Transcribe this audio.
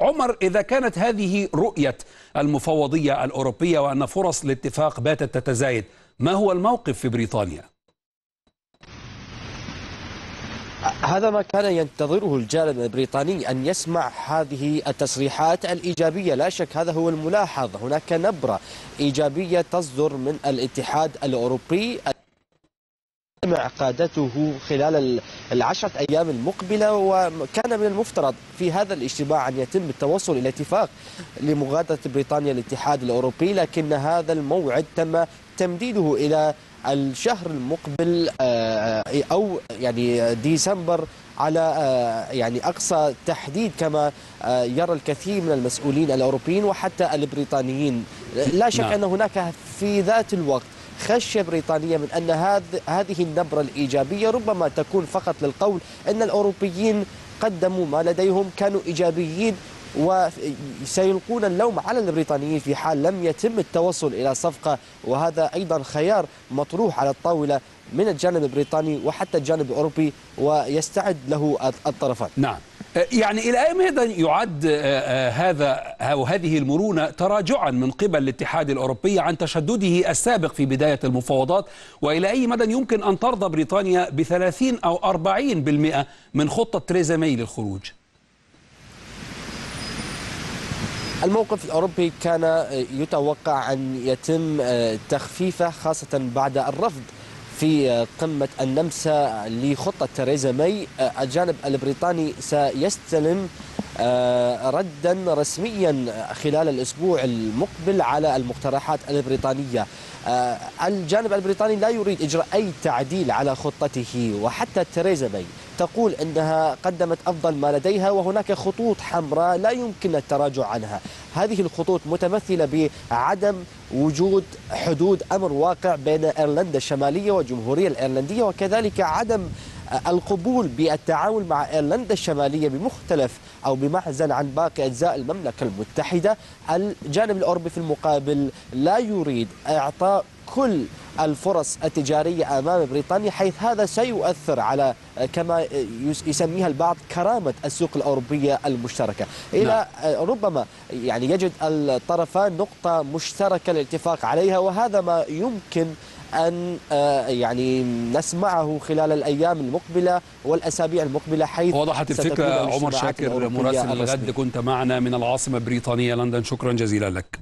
عمر إذا كانت هذه رؤية المفوضية الأوروبية وأن فرص الاتفاق باتت تتزايد ما هو الموقف في بريطانيا؟ هذا ما كان ينتظره الجانب البريطاني أن يسمع هذه التصريحات الإيجابية. لا شك هذا هو الملاحظ هناك نبرة إيجابية تصدر من الاتحاد الأوروبي. مع قادته خلال العشرة أيام المقبلة وكان من المفترض في هذا الاجتماع أن يتم التوصل إلى اتفاق لمغادرة بريطانيا الاتحاد الأوروبي لكن هذا الموعد تم تمديده إلى الشهر المقبل أو يعني ديسمبر على يعني أقصى تحديد كما يرى الكثير من المسؤولين الأوروبيين وحتى البريطانيين لا شك نعم. أن هناك في ذات الوقت خشية بريطانية من أن هذه النبرة الإيجابية ربما تكون فقط للقول أن الأوروبيين قدموا ما لديهم كانوا إيجابيين وسيلقون اللوم على البريطانيين في حال لم يتم التوصل إلى صفقة. وهذا أيضا خيار مطروح على الطاولة من الجانب البريطاني وحتى الجانب الأوروبي ويستعد له الطرفان. نعم. يعني إلى أي مدى يعد هذا أو هذه المرونة تراجعا من قبل الاتحاد الأوروبي عن تشدده السابق في بداية المفاوضات؟ وإلى أي مدى يمكن أن ترضى بريطانيا بثلاثين أو أربعين بالمئة من خطة تريزا ماي للخروج؟ الموقف الأوروبي كان يتوقع أن يتم تخفيفه خاصة بعد الرفض في قمة النمسا لخطة تريزا ماي. الجانب البريطاني سيستلم ردا رسميا خلال الأسبوع المقبل على المقترحات البريطانية. الجانب البريطاني لا يريد إجراء أي تعديل على خطته وحتى تheresa ماي تقول إنها قدمت أفضل ما لديها وهناك خطوط حمراء لا يمكن التراجع عنها، هذه الخطوط متمثلة بعدم وجود حدود أمر واقع بين إيرلندا الشمالية والجمهوريه الإيرلندية وكذلك عدم القبول بالتعامل مع إيرلندا الشمالية بمختلف أو بمعزل عن باقي أجزاء المملكة المتحدة، الجانب الأوروبي في المقابل لا يريد إعطاء كل الفرص التجارية أمام بريطانيا حيث هذا سيؤثر على كما يسميها البعض كرامة السوق الأوروبية المشتركة. إلى ربما يعني يجد الطرفان نقطة مشتركة للاتفاق عليها وهذا ما يمكن أن يعني نسمعه خلال الأيام المقبلة والأسابيع المقبلة حيث وضحت الفكرة عمر شاكر مراسل الغد كنت معنا من العاصمة البريطانية لندن. شكرا جزيلا لك.